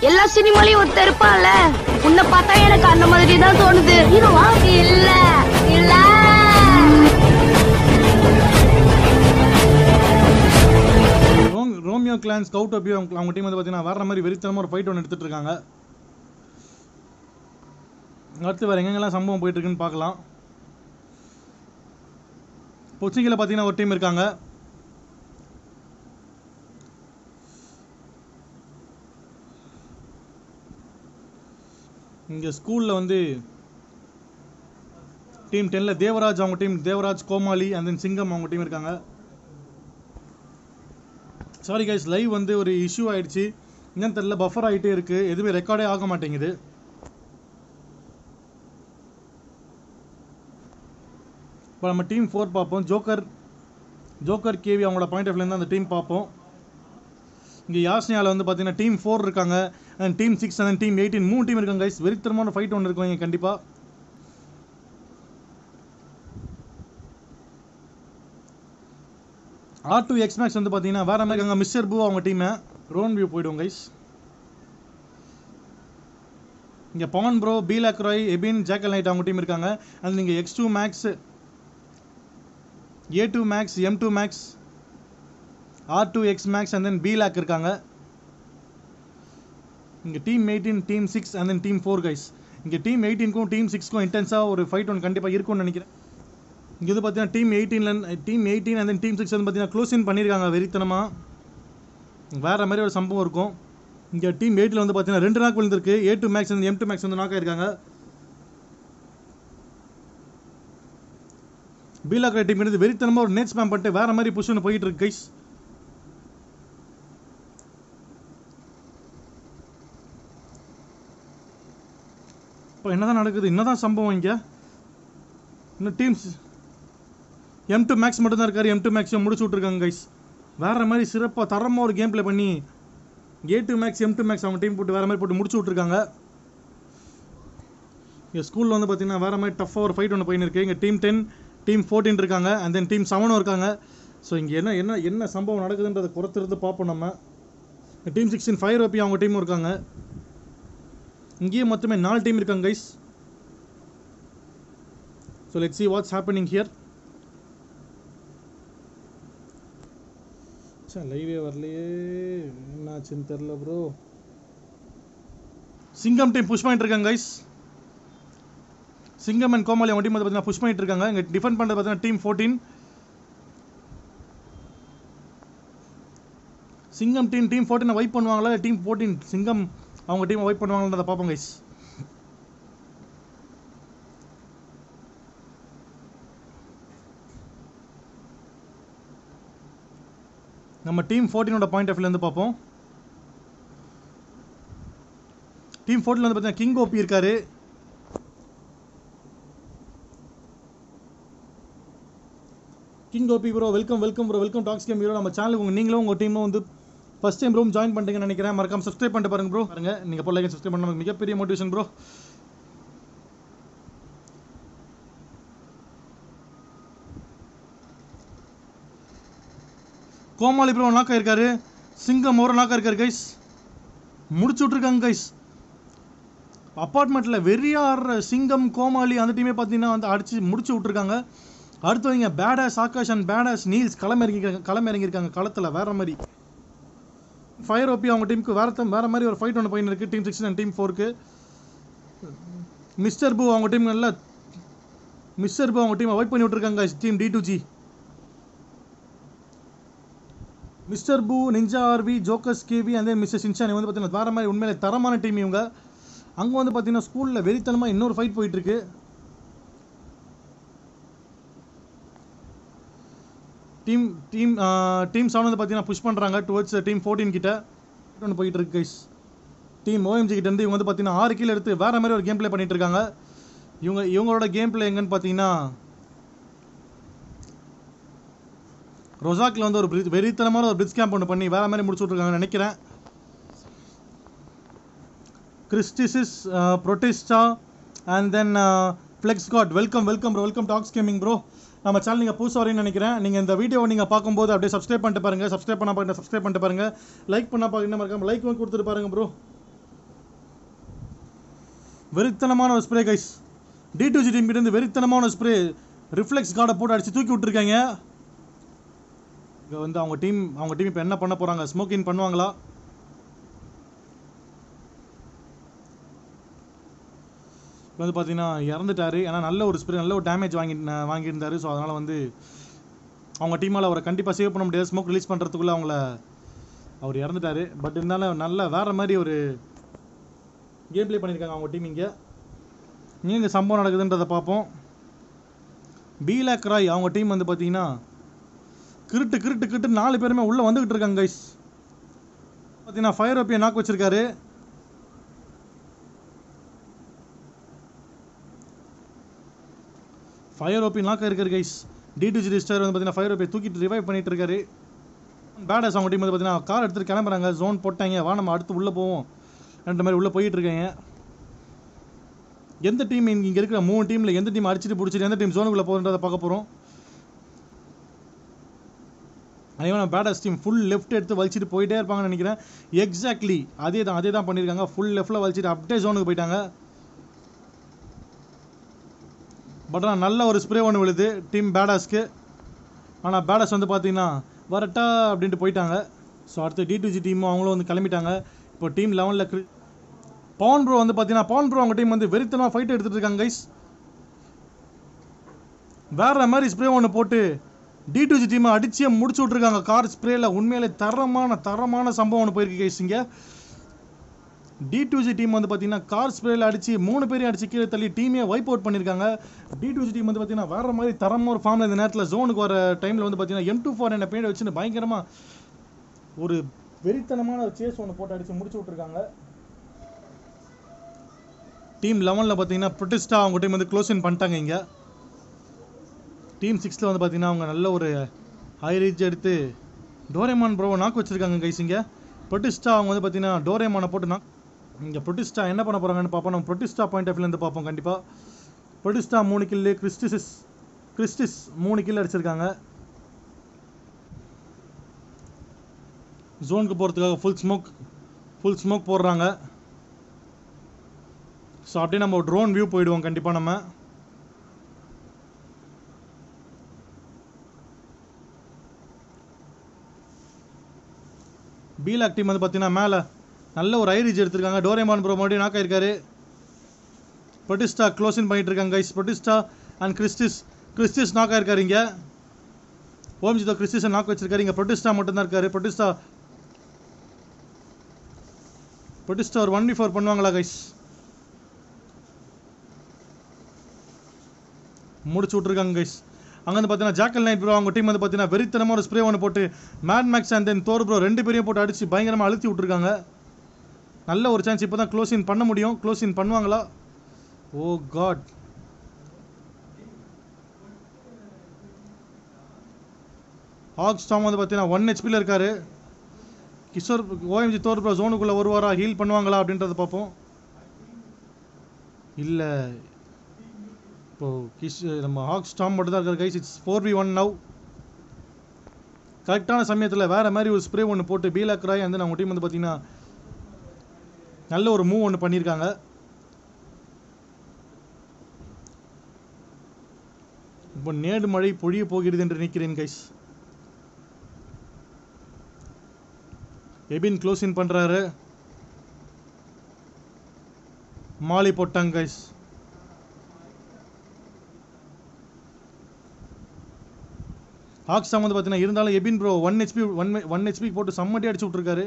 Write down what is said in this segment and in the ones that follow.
எல்லா சினிமாலையும் ஒருத்தர் இருப்பான்ல. உன்னை பார்த்தா எனக்கு அந்த மாதிரி தான் தோணுது. ஹீரோவா இல்ல. இல்ல. ரோம் ரோமியோ கிளான் ஸ்கவுட் அப்பியோ அவங்க டீம் வந்து பார்த்தீங்கன்னா வேற மாதிரி வெறித்தனமாக ஒரு ஃபைட் ஒன்று எடுத்துட்டு இருக்காங்க. அடுத்து வேறு எங்கெங்கெல்லாம் சம்பவம் போயிட்டு இருக்குன்னு பார்க்கலாம். பொச்சிங்கில் பார்த்தீங்கன்னா ஒரு டீம் இருக்காங்க. இங்கே ஸ்கூலில் வந்து டீம் டென்னில் தேவராஜ் அவங்க team Devaraj Komali and then Singam அவங்க டீம் இருக்காங்க. சாரி கைஸ் லைவ் வந்து ஒரு இஷ்யூ ஆகிடுச்சு என்னன்னு தெரியல பஃபர் ஆகிட்டே இருக்கு. எதுவுமே ரெக்கார்டே ஆக மாட்டேங்குது. இப்போ நம்ம டீம் ஃபோர் பார்ப்போம். ஜோக்கர் ஜோக்கர் கேவி அவங்களோட பாயிண்ட் ஆஃப் அந்த டீம் பார்ப்போம். இங்கே யாஸ்னியாவில் வந்து பார்த்தீங்கன்னா டீம் ஃபோர் இருக்காங்க. And team six and team eighteen மூணு டீம் இருக்காங்க கைஸ் வெறித்தரமான ஃபைட் ஒன்று இருக்கும் இங்கே கண்டிப்பாக ஆர் டூ எக்ஸ் மேக்ஸ் வந்து பார்த்தீங்கன்னா வேற மாதிரி இருக்காங்க மிஸ்டர் பூ அவங்க டீமை ரோன் வியூ போயிடுவோம் கைஸ் இங்கே பவன் ப்ரோ பீலாக் ராய் எபின் ஜாக்கல் நைட் அவங்க டீம் இருக்காங்க. அண்ட் நீங்கள் X two Max A two Max M two Max R two X Max and then பீலாக் இருக்காங்க. இங்கே team eighteen team six and then team four guys இங்கே team எயிட்டீனுக்கும் team சிக்ஸ்க்கும் இன்டென்ஸாக ஒரு ஃபைட் ஒன்று கண்டிப்பாக இருக்கும்னு நினைக்கிறேன். இங்கே வந்து பார்த்தீங்கன்னா டீம் எயிட்டீனில் team eighteen and then team six வந்து பார்த்தீங்கன்னா க்ளோஸ் இன் பண்ணியிருக்காங்க வெறித்தனமாக வேறு மாதிரி ஒரு சம்பவம் இருக்கும். இங்கே டீம் எயிட்டில் வந்து பார்த்தீங்கன்னா ரெண்டு நாக் விழுந்திருக்கு. ஏ டூ மேக்ஸ் வந்து எம் டூ மேக்ஸ் வந்து நாக் ஆயிருக்காங்க. பீலாக்கிற டீம் வந்து வெறித்தனமாக ஒரு நேட் ஸ்பேம் பண்ணிட்டு வேறு மாதிரி புஷ் ஒன்று போயிட்டு இருக்கு கைஸ் இப்போ என்னதான் நடக்குது? என்னதான் சம்பவம் இங்கே? இன்னும் டீம்ஸ் எம் டூ மேக்ஸ் மட்டும்தான் இருக்கார். எம் டூ மேக்ஸை முடிச்சு விட்ருக்காங்க கைஸ் வேறு மாதிரி சிறப்பாக தரமாக ஒரு கேம் ப்ளே பண்ணி A two Max M two Max அவங்க டீம் போட்டு வேற மாதிரி போட்டு முடிச்சு விட்ருக்காங்க இங்கே ஸ்கூலில் வந்து பார்த்தீங்கன்னா வேற மாதிரி டஃப்பாக ஒரு ஃபைட் ஒன்று போயின்னு இங்கே டீம் டென் டீம் ஃபோர்டீன் இருக்காங்க. அண்ட் தென் டீம் செவனும் இருக்காங்க. ஸோ இங்கே என்ன என்ன என்ன சம்பவம் நடக்குதுன்றதை குறைத்திருந்து பார்ப்போம் நம்ம. டீம் சிக்ஸ்டீன் ஃபைவ் ஓபி அவங்க டீமும் இருக்காங்க. இங்கேயும் மொத்தமே நாலு டீம் இருக்காங்க guys so let see what's happening here sir லைவே வரலையே. என்னாச்சுன்னு தெரில ப்ரோ சிங்கம் டீம் புஷ் பண்ணிட்டு இருக்காங்க கைஸ் சிங்கம் அண்ட் கோமாளி அவங்க டீம் வந்து பார்த்தீங்கன்னா புஷ் பண்ணிட்டு இருக்காங்க. இங்கே டிஃபெண்ட் பண்ணுறது பார்த்தீங்கன்னா டீம் ஃபோர்டீன் சிங்கம் டீம் டீம் ஃபோர்டீனை வைப் பண்ணுவாங்களா? டீம் ஃபோர்டீன் சிங்கம் அவங்க டீம் ஒயிட் பண்ணுவாங்கன்றதை பார்ப்போம் கைஸ் நம்ம டீம் ஃபோர்டீனோட பாயிண்ட் ஆஃப் இருந்து பார்ப்போம். டீம் ஃபோர்டீன் வந்து பார்த்தீங்கன்னா கிங் ஓபி இருக்காரு. King OP bro welcome welcome bro welcome Dax game bro நம்ம சேனலுக்கு உங்கள் நீங்களும் உங்கள் டீமும் வந்து ஃபஸ்ட் டைம் ரூம் ஜாயின் பண்ணிட்டீங்கன்னு நினைக்கிறேன். மறக்காம சப்ஸ்கிரைப் பண்ணிட்டு பாருங்க ப்ரோ பாருங்க நீங்கள் போல சப்ஸ்கிரைப் பண்ண நமக்கு மிகப்பெரிய மோட்டிவேஷன் ப்ரோ கோமாளி ப்ரோ நாக்கா இருக்காரு சிங்கம் ஒரு நாக்கா இருக்காரு கைஸ் முடிச்சு விட்ருக்காங்க கைஸ் அப்பார்ட்மெண்ட்டில் வெறியார் சிங்கம் கோமாளி அந்த டீமே பார்த்தீங்கன்னா வந்து அடிச்சு முடிச்சு விட்ருக்காங்க அடுத்தவங்க பேடாஸ் ஆகாஷ் அண்ட் பேடாஸ் நீல்ஸ் களமிறங்கிருக்காங்க களமிறங்கியிருக்காங்க களத்தில் வேற மாதிரி. ஃபயர் ஓபி அவங்க டீமுக்கு வேற வேற மாதிரி ஒரு ஃபைட் ஒன்று போயின்னு இருக்கு. டீம் சிக்ஸ் அண்ட் டீம் ஃபோருக்கு மிஸ்டர் பூ அவங்க டீம் நல்லா மிஸ்டர் பூ அவங்க டீம் அவாய்ட் பண்ணி விட்ருக்காங்க team T two G mister பூ நிஞ்சா ஆர்வி ஜோக்கர்ஸ் கேவி அந்த மிஸ்டர் சின்சான் வந்து பார்த்தீங்கன்னா வேற மாதிரி உண்மையிலே தரமான டீம் இவங்க. அங்கே வந்து பார்த்தீங்கன்னா ஸ்கூலில் வெறித்தனமாக இன்னொரு ஃபைட் போயிட்டுருக்கு டீம் டீம் டீம் செவன் வந்து பார்த்தீங்கன்னா புஷ் பண்ணுறாங்க டுவர்ட்ஸ் டீம் ஃபோர்டீன் கிட்ட. ஒன்று போயிட்டு இருக்கு கைஸ் டீம் ஓஎம்ஜி கிட்ட இருந்து இவங்க வந்து பார்த்தீங்கன்னா ஆறு கீழே எடுத்து வேற மாதிரி ஒரு கேம் ப்ளே பண்ணிட்டு இருக்காங்க. இவங்க இவங்களோட கேம் ப்ளே எங்கன்னு பார்த்தீங்கன்னா ரொசாக்கில் வந்து ஒரு பிரிட்ஜ் வெறித்தனமான ஒரு பிரிட்ஜ் கேம்ப் ஒன்று பண்ணி வேற மாதிரி முடிச்சு விட்ருக்காங்கன்னு நினைக்கிறேன். கிறிஸ்டிசிஸ் Protista and then flex god welcome welcome bro welcome tax gaming bro நம்ம சேனல் நீங்கள் புதுசாக வரீங்கன்னு நினைக்கிறேன். நீங்கள் இந்த வீடியோவை நீங்கள் பார்க்கும்போது அப்படியே சப்ஸ்கிரைப் பண்ணிட்டு பாருங்கள் சப்ஸ்கிரைப் பண்ண பாருங்க சப்ஸ்கிரைப் பண்ணிட்டு பாருங்கள் லைக் பண்ணால் பாருங்க மறக்காம லைக் வந்து கொடுத்துட்டு பாருங்க ப்ரோ வெறித்தனமான ஒரு spray guys T two G team கிட்ட இருந்து வெறித்தனமான ஸ்ப்ரே ரிஃப்ளெக்ஸ் கார்டை போட்டு அடித்து தூக்கி விட்டுருக்காங்க. இங்கே வந்து அவங்க டீம் அவங்க டீம் இப்போ என்ன பண்ண போகிறாங்க ஸ்மோக்கிங் பண்ணுவாங்களா? வந்து பார்த்தீங்கன்னா இறந்துட்டாரு. ஏன்னா நல்ல ஒரு ஸ்ப்ரே நல்ல ஒரு டேமேஜ் வாங்கி வாங்கியிருந்தார். ஸோ அதனால் வந்து அவங்க டீமால் அவரை கண்டிப்பாக சேவ் பண்ண முடியாது. ஸ்மோக் ரிலீஸ் பண்ணுறதுக்குள்ளே அவங்கள அவர் இறந்துட்டாரு. பட் இருந்தாலும் நல்ல வேறு மாதிரி ஒரு கேம் ப்ளே பண்ணியிருக்காங்க அவங்க டீம் இங்கே. இங்கே சம்பவம் நடக்குதுன்றதை பார்ப்போம். பீலாக் ராய் அவங்க டீம் வந்து பார்த்தீங்கன்னா கிருட்டு கிருட்டு கிருட்டு நாலு பேருமே உள்ளே வந்துக்கிட்டு இருக்காங்க கைஸ் பார்த்தீங்கன்னா ஃபயர் ஓப்பியை நாக்கு வச்சிருக்காரு. ஃபயர் ஓப்பி நாக்க இருக்காரு guys T two G star வந்து பார்த்தீங்கன்னா ஃபயர் ஓப்பியை தூக்கிட்டு ரிவைவ் பண்ணிட்டு இருக்காரு. பேடஸ் அவங்க டீம் வந்து பார்த்தீங்கன்னா கார் எடுத்துகிட்டு கிளம்புறாங்க. ஜோன் போட்டாங்க. வா நம்ம அடுத்து உள்ளே போவோம். ரெண்டு மாதிரி உள்ளே போயிட்டு இருக்காங்க. எந்த டீம் இங்கே இருக்கிற மூணு டீமில் எந்த டீம் அடிச்சுட்டு பிடிச்சிட்டு எந்த டீம் ஜோனுக்குள்ளே போகிறதை பார்க்க போகிறோம் அதே பேடஸ் டீம் ஃபுல் லெஃப்ட் எடுத்து வலிச்சிட்டு போயிட்டே இருப்பாங்கன்னு நினைக்கிறேன். எக்ஸாக்ட்லி அதே தான் அதே தான் பண்ணியிருக்காங்க ஃபுல் லெஃப்ட்டில் வலிச்சிட்டு அப்படியே ஜோனுக்கு போயிட்டாங்க. பட் ஆனால் நல்ல ஒரு ஸ்ப்ரே ஒன்று விழுது. டீம் பேடாஸ்க்கு ஆனால் பேடாஸ் வந்து பார்த்தீங்கன்னா வரட்டா அப்படின்ட்டு போயிட்டாங்க. ஸோ அடுத்து டி டு டீமும் அவங்களும் வந்து கிளம்பிட்டாங்க. இப்போ டீம் லெவனில் கிரி பவன் ப்ரோ வந்து பார்த்தீங்கன்னா பவன் ப்ரோ அவங்க டீம் வந்து வெறித்தனமாக ஃபைட் எடுத்துகிட்டு இருக்காங்க கைஸ் வேற மாதிரி ஸ்ப்ரே ஒன்று போட்டு டி டு டீமை அடிச்சே முடிச்சு விட்ருக்காங்க கார் ஸ்ப்ரேயில் உண்மையிலே தரமான தரமான சம்பவம் ஒன்று போயிருக்கு கைஸ் இங்கே. டி டூ ஜி டீம் வந்து பார்த்தீங்கன்னா கார் ஸ்ப்ரேல அடிச்சு மூணு பேரையும் அடிச்சு கீழே தள்ளி டீமே வைப் அவுட் பண்ணியிருக்காங்க டி டூ ஜி டீம் வந்து பார்த்தீங்கன்னா வேற மாதிரி தரமாக ஒரு ஃபார்மில் இந்த நேரத்தில் ஜோனுக்கு வர டைமில் வந்து பார்த்தீங்கன்னா எம் டூ ஃபோர் என்ன பேரை வச்சுன்னு பயங்கரமாக ஒரு வெறித்தனமான ஒரு சேஸ் ஒன்று போட்டு அடிச்சு முடிச்சு விட்ருக்காங்க டீம் லெவனில் பார்த்தீங்கன்னா ப்ரொட்டிஸ்டா அவங்க டீம் வந்து க்ளோஸ் இன் பண்ணிட்டாங்க இங்கே. டீம் சிக்ஸில் வந்து பார்த்தீங்கன்னா அவங்க நல்ல ஒரு ஹை ரீச் எடுத்து டோரேமான் ப்ரோவை நாக்கு வச்சிருக்காங்க கைஸ் இங்கே. ப்ரொட்டிஸ்டா அவங்க வந்து பார்த்தீங்கன்னா டோரேமானை போட்டு நாக்கு இங்கே ப்ரொட்டிஸ்டா என்ன பண்ண போகிறாங்கன்னு பார்ப்போம். நம்ம ப்ரொட்டிஸ்டா பாயிண்ட் ஆஃப் வியூலேருந்து பார்ப்போம் கண்டிப்பாக ப்ரொட்டிஸ்டா மூணு கில்லு கிறிஸ்டிசிஸ் கிறிஸ்டிஸ் மூணு கில் அடிச்சிருக்காங்க. ஜோனுக்கு போகிறதுக்காக ஃபுல் ஸ்மோக் ஃபுல் ஸ்மோக் போடுறாங்க. ஸோ அப்படியே நம்ம ட்ரோன் வியூ போயிடுவோம். கண்டிப்பாக நம்ம. பீலாக் டீம் வந்து பார்த்தீங்கன்னா மேலே நல்ல ஒரு ஐரிஜ் எடுத்திருக்காங்க. டோரேமான் ப்ரோ மறுபடியும் நாக் ஆயிருக்காரு. பட்டிஸ்டா க்ளோஸ் இன் பண்ணிட்டு இருக்காங்க கைஸ் பட்டிஸ்டா அண்ட் கிறிஸ்டிஸ் கிறிஸ்டிஸ் நாக் ஆயிருக்காரு இங்கே. ஓம்ஜிதோ கிறிஸ்டிஸை நாக் வச்சிருக்காரு. இங்கே பட்டிஸ்டா மட்டும் தான் இருக்காரு. பட்டிஸ்டா பட்டிஸ்டா ஒரு ஒன் ஃபோர் பண்ணுவாங்களா கைஸ் முடிச்சு விட்ருக்காங்க கைஸ் அங்கே வந்து பார்த்தீங்கன்னா ஜாக்கல் நைட் ப்ரோ அவங்க டீம் வந்து பார்த்தீங்கன்னா வெறித்தனமாக ஒரு ஸ்ப்ரே ஒன்று போட்டு mad max and then Thor bro ரெண்டு பேரையும் போட்டு அடித்து பயங்கரமாக அழுத்தி விட்ருக்காங்க நல்ல ஒரு சான்ஸ் இப்போ தான் க்ளோஸ் இன் பண்ண முடியும். க்ளோஸ் இன் பண்ணுவாங்களா? ஓ காட் ஹாக் ஸ்டாம் வந்து பார்த்தீங்கன்னா ஒன் ஹெச்பியில் இருக்காரு. கிஷோர் ஓஎம்ஜி தோர் ஜோனுக்குள்ளே வருவாரா? ஹீல் பண்ணுவாங்களா? அப்படின்றத பார்ப்போம். இல்லை. இப்போ கிஷ் நம்ம ஹாக் ஸ்டாம் மட்டும் தான் இருக்காரு guys it's four v one now கரெக்டான சமயத்தில் வேறு மாதிரி ஒரு ஸ்ப்ரே ஒன்று போட்டு பீலாக் ராய் வந்து நம்ம டீம் வந்து பார்த்தீங்கன்னா நல்ல ஒரு மூவ் ஒன்று பண்ணியிருக்காங்க இப்போ நேடு மழை பொழிய போகிறது என்று நினைக்கிறேன் கைஸ் எபின் க்ளோஸ் இன் பண்ணுறாரு மாலை போட்டாங்க கைஸ் ஹாக்ஸ் வந்து பார்த்தீங்கன்னா இருந்தாலும் Ebin bro one HP one one HP போட்டு செம்மட்டி அடிச்சு விட்ருக்காரு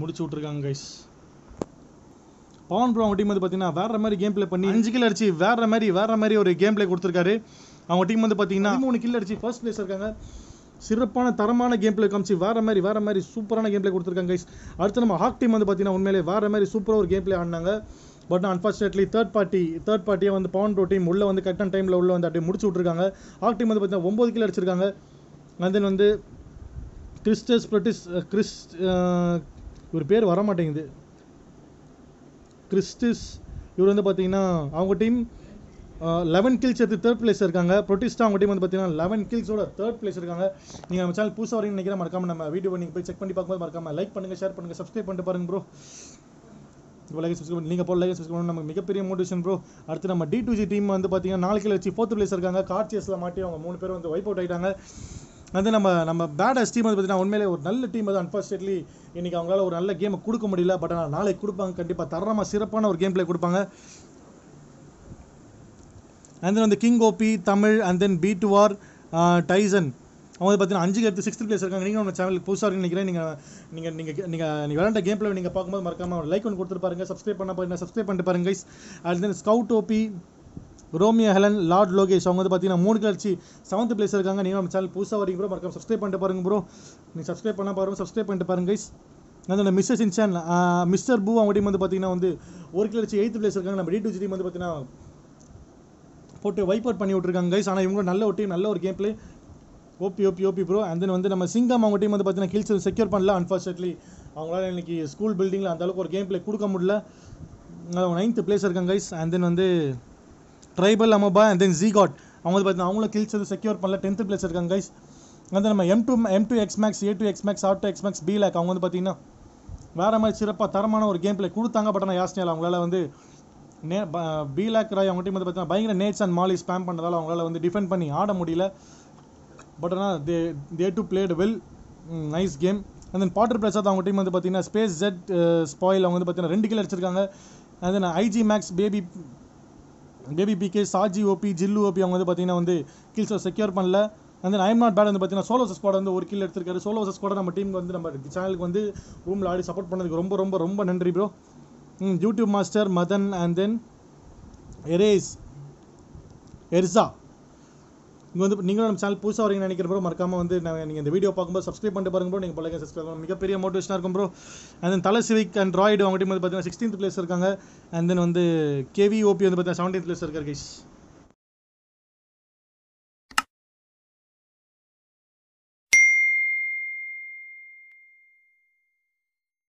முடிச்சு விட்ருக்காங்க கைஸ் பவன் ப்ரோ அவங்க டீம் வந்து பார்த்தீங்கன்னா வேற மாதிரி கேம் பண்ணி அஞ்சு கில் அடிச்சு வேற மாதிரி வேற மாதிரி ஒரு கேம் பிளே கொடுத்துருக்காரு. அவங்க டீம் வந்து பார்த்தீங்கன்னா மூணு கில் அடிச்சு ஃபர்ஸ்ட் பிளேஸ் இருக்காங்க. சிறப்பான தரமான கேம் பிளே காமிச்சு வேற மாதிரி வேற மாதிரி சூப்பரான கேம் பிளே கொடுத்துருக்காங்க கைஸ் அடுத்து நம்ம ஹாக் டீம் வந்து பார்த்தீங்கன்னா உண்மையிலே வேற மாதிரி சூப்பராக ஒரு கேம் பிளே ஆடினாங்க but unfortunately third party third பார்ட்டியை வந்து பவன் ப்ரோ டீம் உள்ளே வந்து கரெக்டான டைமில் உள்ளே வந்து அப்படியே முடிச்சு விட்ருக்காங்க ஹாக் டீம் வந்து பார்த்தீங்கன்னா ஒம்பது கிலோ அடிச்சிருக்காங்க. அண்ட் தென் வந்து கிறிஸ்டஸ் ப்ரொட்டிஸ் கிறிஸ் இவர் பேர் வர மாட்டேங்குது கிறிஸ்டிஸ் இவர் வந்து பார்த்தீங்கன்னா அவங்க டீம் லெவன் கில்ஸ் எடுத்து தேர்ட் பிளேஸ் இருக்காங்க. ப்ரொட்டிஸ்டா அவங்க டீம் வந்து பார்த்தீங்கன்னா லெவன் கில்ஸோட தேர்ட் பிளேஸ் இருக்காங்க. நீங்கள் நம்ம சேனல் புதுசாக வரீங்கன்னு நினைக்கிறேன் மறக்காம நம்ம வீடியோ நீங்கள் போய் செக் பண்ணி பார்க்கும்போது மறக்காம லைக் பண்ணுங்கள் ஷேர் பண்ணுங்கள் சப்ஸ்கிரைப் பண்ணிட்டு பாருங்க ப்ரோ இப்போ லைக் சப்ஸ்கிரைப் நீங்கள் போல லைக் சப்ஸ்கிரைப் பண்ணணும் நமக்கு மிகப்பெரிய மோட்டிவேஷன் ப்ரோ அடுத்து நம்ம டி டூ ஜி டீம் வந்து பார்த்தீங்கன்னா நாளைக்கு வச்சு ஃபோர்த் பிளேஸ் இருக்காங்க. கார்ச்சியஸில் மாட்டி அவங்க மூணு பேர் வந்து ஒய்ப் அவுட் ஆயிட்டாங்க. வந்து நம்ம நம்ம பேட் டீம் வந்து பார்த்தீங்கன்னா உண்மையிலே ஒரு நல்ல டீம் அது அன்ஃபார்ச்சுனேட்லி இன்னைக்கு அவங்களால ஒரு நல்ல கேமை கொடுக்க முடியல. பட் ஆனால் நாளைக்கு கொடுப்பாங்க கண்டிப்பாக தரமாக சிறப்பான ஒரு கேம் பிளே கொடுப்பாங்க. அண்ட் தென் வந்து king OP Tamil and then B two R Tyson அவங்க பார்த்தீங்கன்னா அஞ்சுக்கு எடுத்து சிக்ஸ்த் பிளேஸ் இருக்காங்க. நீங்கள் நம்ம சேனலுக்கு புதுசாக நினைக்கிறேன். நீங்கள் நீங்கள் நீங்கள் நீங்கள் நீங்கள் விளாண்ட கேம் பிளே நீங்கள் பார்க்கும்போது மறக்காமல் ஒரு லைக் ஒன்று கொடுத்துட்டு பாருங்க. சப்ஸ்கிரைப் பண்ண பாருங்கள் சப்ஸ்கிரைப் பண்ணிட்டு பாருங்க guys and then scout OP Romeo Helen lord Lokesh அவங்க வந்து பார்த்தீங்கன்னா மூணு கழிச்சு செவன்த் பிளேஸ் இருக்காங்க. நீங்கள் நம்ம சேனல் புதுசாக வரீங்க ப்ரோ மறக்காம சப்ஸ்கிரைப் பண்ணிட்டு பாருங்க ப்ரோ நீங்கள் சப்ஸ்கிரைப் பண்ண பாருங்க சப்ஸ்கிரைப் பண்ணிட்டு பாருங்க கைஸ் அந்த மிஸ்டர் சின்சான் மிஸ்டர் பூ அவங்க டீம் வந்து பார்த்தீங்கன்னா வந்து ஒரு கிளர்ச்சி வச்சு எயித்து பிளேஸ் இருக்காங்க. நம்ம டி டூ டீம் வந்து பார்த்தீங்கன்னா போட்டு வைப் அவுட் பண்ணி விட்ருக்காங்க கைஸ் ஆனால் இவங்க நல்ல ஒரு டீம் நல்ல ஒரு game play OP OP OP bro and then வந்து நம்ம சிங்கம் அவங்க டீம் வந்து பார்த்தீங்கன்னா கில்ஸ் செக்யூர் பண்ணல. அன்ஃபார்ச்சுனேட்லி அவங்களால இன்னைக்கு ஸ்கூல் பில்டிங்கில் அந்த அளவுக்கு ஒரு கேம் பிளே கொடுக்க முடியல. அவங்க நைன்த் பிளேஸ் இருக்காங்க கைஸ் அண்ட் தென் வந்து ட்ரைபல் அமோபா அண்ட் தென் ஜிகாட் அவங்க வந்து பார்த்தீங்கன்னா அவங்களும் கில்ஸ் வந்து செக்யூர் பண்ணல. டென்த் பிளேஸ் இருக்காங்க கைஸ் வந்து நம்ம M two M two X Max A two X Max R two X Max B lakh அவங்க வந்து பார்த்தீங்கன்னா வேறு மாதிரி சிறப்பாக தரமான ஒரு கேம் பிளே கொடுத்தாங்க பட் ஆனால் யாஸ்னியால் அவங்களால வந்து நே பி லேக் ராய் அவங்க டீம் வந்து பார்த்தீங்கன்னா பயங்கர நேட்ஸ் அண்ட் மாலி ஸ்பேம் பண்ணுறதால அவங்களால வந்து டிஃபெண்ட் பண்ணி ஆட முடியல. பட் ஆனால் they they to played well nice game and then Potter Prasad அவங்க டீம் வந்து பார்த்தீங்கன்னா ஸ்பேஸ் ஜெட் ஸ்பாயில் uh, அவங்க வந்து பார்த்தீங்கன்னா ரெண்டு கிலோ அடிச்சிருக்காங்க. And then IG Max baby baby PK Saji OP ஜில்லு ஓபி அவங்க வந்து பார்த்தீங்கன்னா வந்து கில்ஸை செக்யூர் பண்ணல. அந்த தென் ஐம் நாட் பேட் வந்து பார்த்தீங்கன்னா சோலோ ஸ்குவாட் வந்து ஒரு கில் எடுத்திருக்காரு. சோலோ ஸ்குவாட் நம்ம டீமுக்கு வந்து நம்ம சேனலுக்கு வந்து ரூமில் ஆடி சப்போர்ட் பண்ணதுக்கு ரொம்ப ரொம்ப ரொம்ப நன்றி bro YouTube master Madan and then erase எர்சா இங்கே வந்து நீங்களும் நம்ம சேனல் புதுசாக வரீங்கன்னு நினைக்கிற ப்ரோ வந்து நான் நீங்கள் இந்த வீடியோ பார்க்கும்போது சப்ஸ்கிரைப் பண்ணிட்டு பாருங்க ப்ரோ நீங்கள் பழைய சப்ஸ்கிரைப் பண்ணுங்க மிகப்பெரிய மோட்டிவேஷனாக இருக்கும் ப்ரோ அண்ட் தென் தலை சிவிக் அண்ட் ராய்டு அவங்க டீம் வந்து பார்த்தீங்கன்னா சிக்ஸ்டீன்த் பிளேஸ் இருக்காங்க. அண்ட் தென் வந்து கேவி ஓபி வந்து பார்த்தீங்கன்னா செவன்டீன்த் பிளேஸ் இருக்காரு கைஸ்